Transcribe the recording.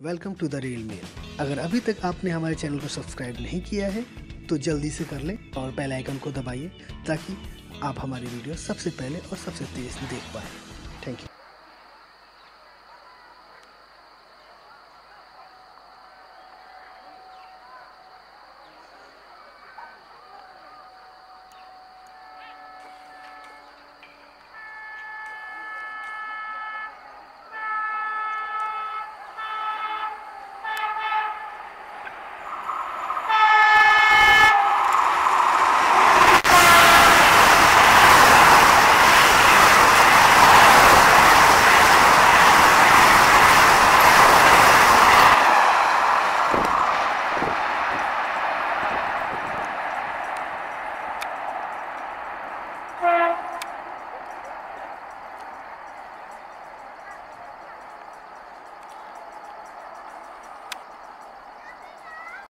Welcome to the real mail. अगर अभी तक आपने हमारे चैनल को सब्सक्राइब नहीं किया है तो जल्दी से कर लें और बेल आइकन को दबाइए, ताकि आप हमारी वीडियो सबसे पहले और सबसे तेज देख पाएँ।